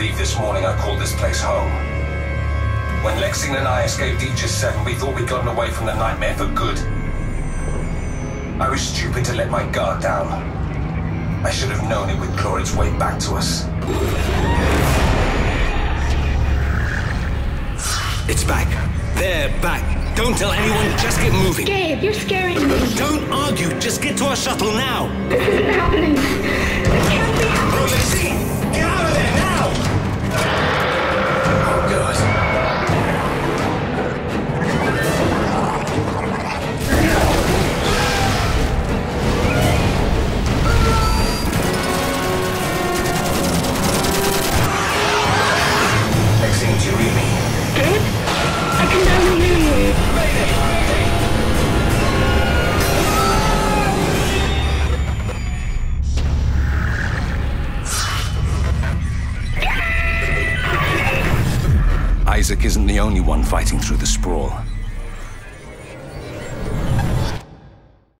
believe this morning I called this place home. When Lexine and I escaped Aegis 7, we thought we'd gotten away from the nightmare for good. I was stupid to let my guard down. I should have known it would claw its way back to us. It's back. They're back. Don't tell anyone, just get moving. Gabe, you're scaring me. Don't argue, just get to our shuttle now. This isn't happening. Isaac isn't the only one fighting through the sprawl.